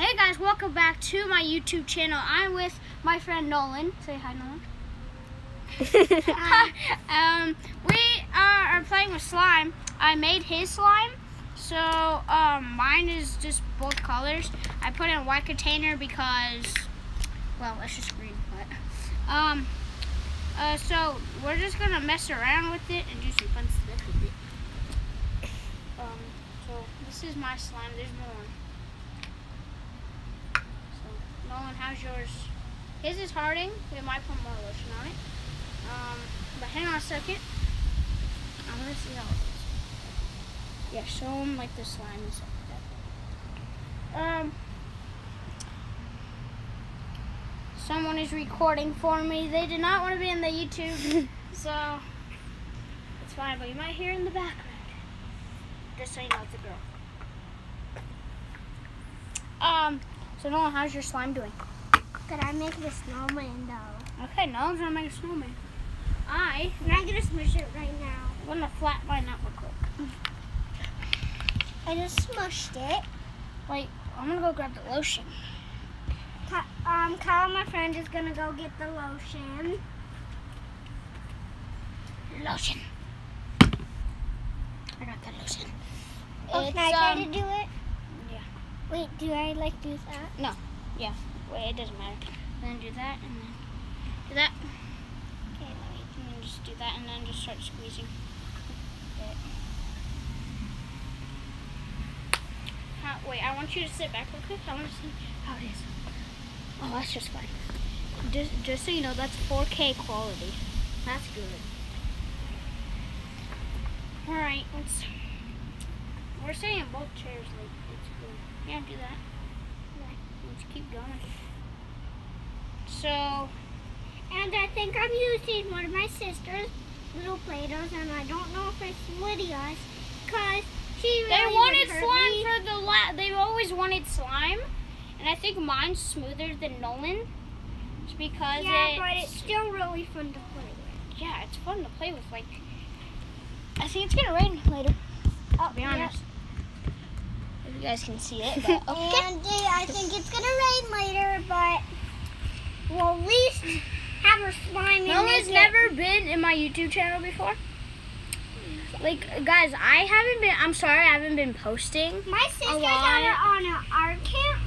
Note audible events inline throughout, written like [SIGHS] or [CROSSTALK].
Hey guys, welcome back to my YouTube channel. I'm with my friend Nolan. Say hi, Nolan. [LAUGHS] [LAUGHS] um, we are, are playing with slime. I made his slime, so um, mine is just both colors. I put in a white container because, well, it's just green. But um, uh, so we're just gonna mess around with it and do some fun stuff with it. Um, so this is my slime. There's more. Nolan, how's yours? His is Harding. We might put more lotion on it. Um, but hang on a second. I'm gonna see how it is. Yeah, show him like the slime and stuff like that. Um, someone is recording for me. They did not want to be in the YouTube, [LAUGHS] so it's fine. But you might hear in the background. Just so you know it's a girl. Um, so Nolan, how's your slime doing? Could I make the snowman though? Okay, Nolan's gonna make a snowman. I I'm not gonna smush it right now. I'm gonna flat mine out real quick. I just smushed it. Wait, I'm gonna go grab the lotion. Um, Kyle, my friend, is gonna go get the lotion. Lotion. I got the lotion. Oh, It's, can I try um, to do it? Wait, do I like do that? No. Yeah. Wait, it doesn't matter. Then do that, and then do that, Okay, let me. then just do that, and then just start squeezing. How, wait, I want you to sit back real quick. I want to see how it is. Oh, that's just fine. Just, just so you know, that's 4K quality. That's good. All right, let's. We're sitting in both chairs, like it's good. Yeah, do that. Let's keep going. So, And I think I'm using one of my sister's little Play-Dohs, and I don't know if it's Lydia's, because she really they wanted slime me. for the la- They've always wanted slime, and I think mine's smoother than Nolan. It's because Yeah, it's, but it's still really fun to play with. yeah, it's fun to play with. Like, I think it's gonna rain later. I'll be honest. If you guys can see it, but [LAUGHS] okay. And uh, I think it's gonna rain later, but we'll at least have her slime in Nolan's it. never been in my YouTube channel before. Like, guys, I haven't been. I'm sorry, I haven't been posting. My sisters are on an art camp.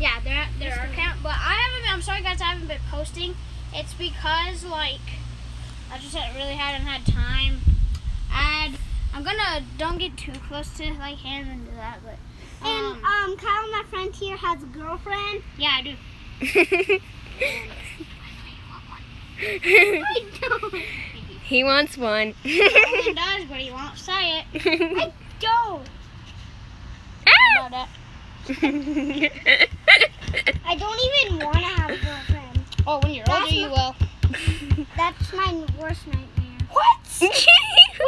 Yeah, they're at their Just account, but I haven't. Been, I'm sorry, guys, I haven't been posting. It's because like I just really hadn't had time. And I'm gonna don't get too close to like hands and do that, but And um, um, Kyle, my friend here, has a girlfriend. yeah, I do. [LAUGHS] I don't. he wants one. [LAUGHS] Nolan does, but he won't say it. [LAUGHS] I don't. About that. I don't even want to have a girlfriend. Oh, when you're older, you will. That's my worst nightmare. What?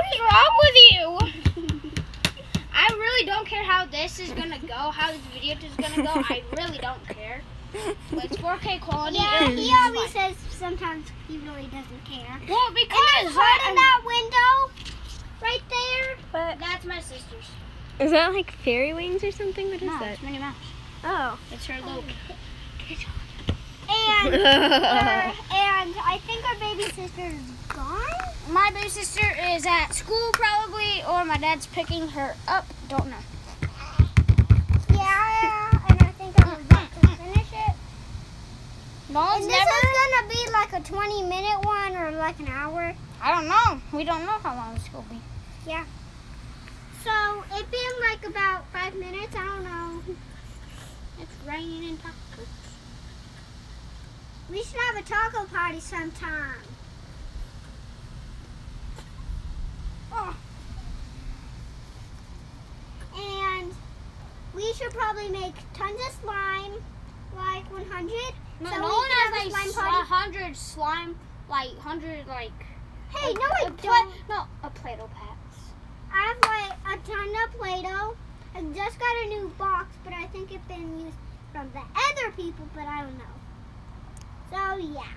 What is wrong with you? [LAUGHS] I really don't care how this is gonna go, how this video is gonna go. I [LAUGHS] really don't care. But it's 4K [LAUGHS] quality. Yeah, and he always fine. says sometimes he really doesn't care. Well, And because there's heart in that window, right there. But that's my sister's. is that like fairy wings or something? What is No, that? it's Minnie Mouse. Oh. It's her loop. And uh, and I think our baby sister is gone. My baby sister is at school probably, or my dad's picking her up. Don't know. Yeah, and I think I'm about to finish it. Nolan's And this never. is gonna be like a 20 minute one or like an hour. I don't know. We don't know how long this will be. Yeah. So it been like about five minutes. I don't know. It's raining in tacos. We should have a taco party sometime. Oh. And we should probably make tons of slime, like 100. No, So can have has like slime a party? hundred slime, like hundred like. Hey, no, I don't. no, a Play-Doh packs. I have like a ton of Play-Doh. I just got a new box, but I think it's been used from the other people, but I don't know. So yeah.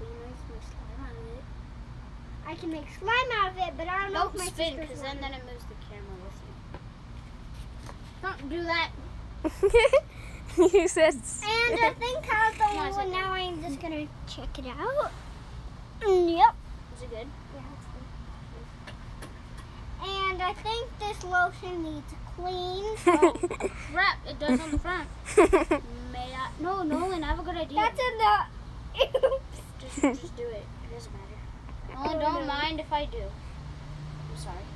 We make some slime out of it. I can make slime out of it, but I don't know Don't if my spin, sister's because then, will. then it moves the camera with you. Don't do that. [LAUGHS] you said. And I think Kyle's the only one. Now I'm just gonna check it out. Mm, yep. Is it good? Yeah, it's good. And I think this lotion needs clean. [LAUGHS] Crap, it does on the front. [LAUGHS] May I? No, Nolan, I have a good idea. That's in the. Oops. Just, just do it. It doesn't matter. Nolan, don't oh, mind if I do. I'm sorry.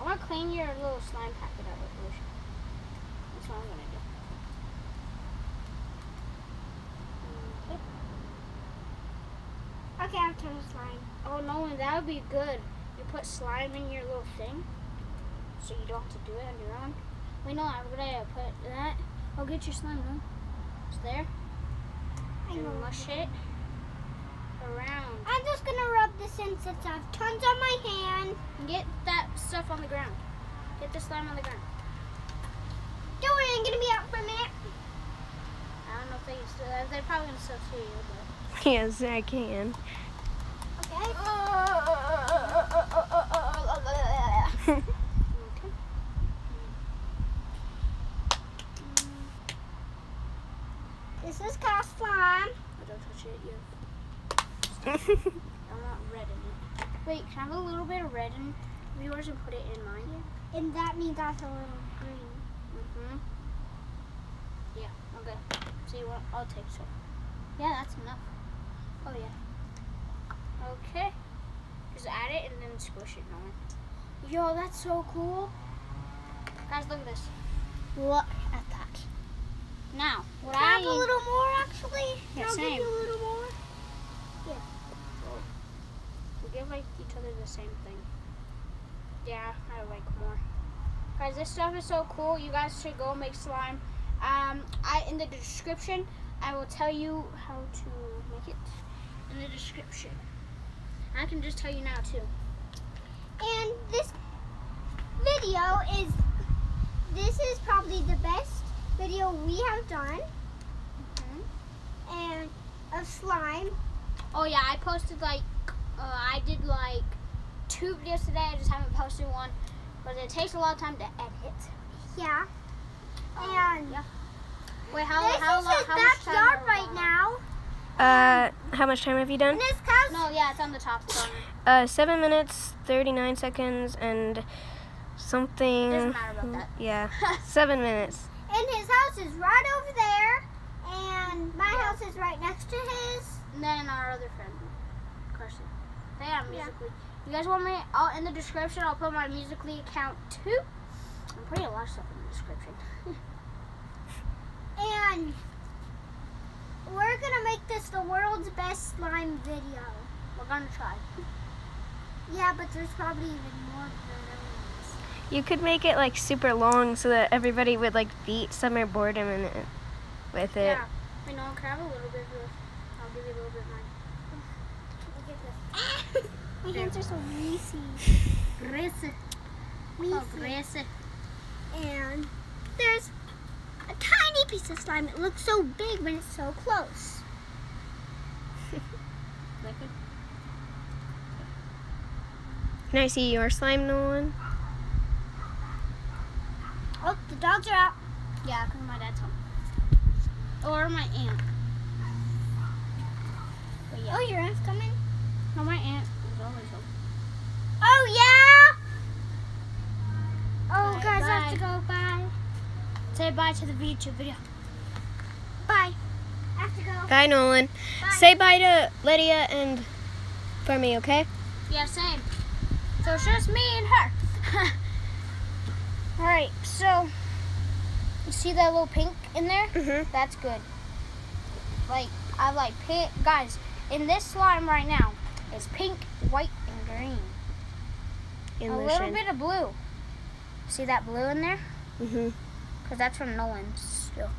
I want to clean your little slime packet out with lotion. That's what I'm gonna do. Okay, I'll turn the slime. Oh, no, that would be good. You put slime in your little thing, so you don't have to do it on your own. Wait, no, I'm gonna put that. Oh, get your slime, no? It's there. I And mush it around. I'm just gonna rub this in since I have tons on my hand. And get that stuff on the ground. Get the slime on the ground. Don't worry, I'm gonna be out for a minute. I don't know if they still. They're probably gonna still see you, but. [LAUGHS] yes, I can. Okay. Okay. This is cast slime. Oh, don't touch it. You. I want red in it. Wait, can I have a little bit of red in yours and put it in mine? And that means that's a little green. Mm-hmm. Yeah, okay. So you want, I'll take some. Yeah, that's enough. Oh, yeah. Okay. Just add it and then squish it, Nolan. Yo, that's so cool. Guys, look at this. Look at that. Now, what Can I I have a little more actually? Yeah, same. Give you a little more? We give like each other the same thing. Yeah, I like more. Guys, this stuff is so cool. You guys should go make slime. Um, I in the description, I will tell you how to make it in the description. I can just tell you now too. And this video is this is probably the best video we have done and of slime. Oh yeah, I posted like uh, I did like two videos today. I just haven't posted one, but it takes a lot of time to edit. Yeah. Um, And yeah. Wait, how this how is long? his How much backyard are we right on? now. Uh, how much time have you done? And this cow's No, yeah, it's on the top. It's on Uh, seven minutes, thirty-nine seconds, and something. Doesn't matter about that. [LAUGHS] Yeah, [LAUGHS] seven minutes. and his house is right over there. And my house is right next to his. And then our other friend, Carson. They have Yeah. You guys want me? I'll in the description. I'll put my Musically account too. I'm putting a lot of stuff in the description. [LAUGHS] And we're gonna make this the world's best slime video. We're gonna try. [LAUGHS] Yeah, but there's probably even more. You could make it like super long so that everybody would like beat summer boredom in it with it. Yeah. Wait, no, can I have a little bit of this? I'll give you a little bit of mine. My hands are so greasy. Grease. Greasy. Oh, grease. And there's a tiny piece of slime. It looks so big when it's so close. [LAUGHS] Can I see your slime, Nolan? Oh, the dogs are out. Yeah, because my dad's home. Or my aunt. Yeah. Oh, your aunt's coming. No, my aunt is always home. Oh, yeah. Oh, Bye, guys, I have to go. Bye. Say bye to the YouTube video. Bye. I have to go. Bye, Nolan. Bye. Say bye to Lydia and for me, okay? Yeah, same. So it's just me and her. [LAUGHS] Alright, so you see that little pink in there? Mm-hmm. That's good. Like I like pink guys, in this slime right now, it's pink, white, and green. A little bit of blue. See that blue in there? Mm-hmm. Because that's from Nolan's still.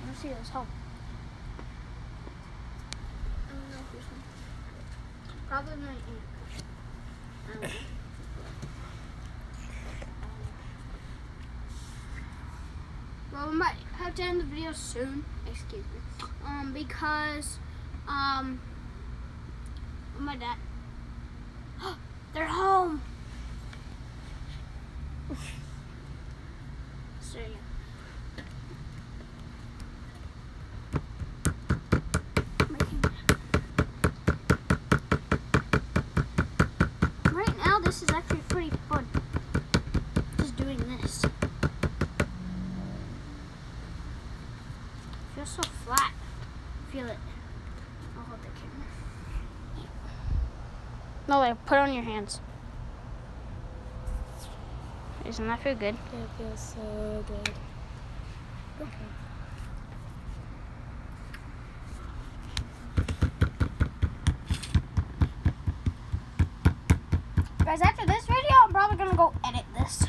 Let me see who's home. I don't know who's home. Probably my aunt. I don't know. Well, we might have to end the video soon. Excuse me. Um, because, um, my dad. [GASPS] They're home. [SIGHS] There you go. Right now, this is actually pretty fun. Just doing this. Feels so flat. Feel it. I'll hold the camera. No, like put it on your hands. Doesn't that feel good? It feels so good. Guys, after this video, I'm probably gonna go edit this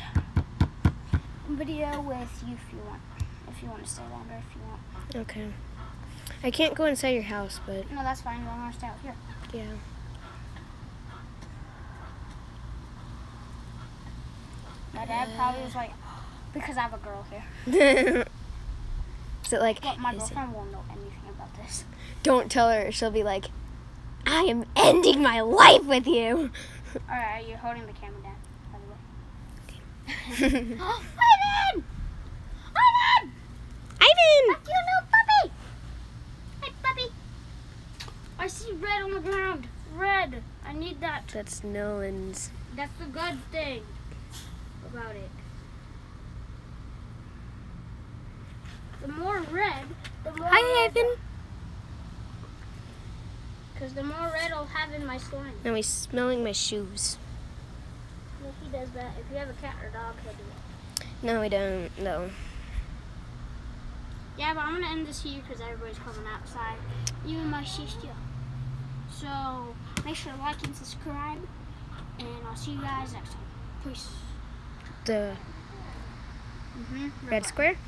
video with you if you want. If you want to stay longer, if you want. Okay. I can't go inside your house, but No, that's fine. I'm gonna stay out here. yeah. My dad probably was like, [GASPS] because I have a girl here. [LAUGHS] is it like, But my is it- won't know anything about this. don't tell her. She'll be like, I am ending my life with you. Alright, you're holding the camera down, by the way. Ivan! Oh, Ivan! Ivan! That's your new puppy! Hey, puppy! I see red on the ground. Red. I need that. That's Nolan's. That's the good thing about it. The more red, the more Hi, Ivan. Because the more red I'll have in my slime. Now he's smelling my shoes. If he does that, if you have a cat or dog, he'll do it. No, we don't. No. Yeah, but I'm gonna end this here because everybody's coming outside. You and my sister. So make sure to like and subscribe, and I'll see you guys next time. Peace. The Mm-hmm. red square?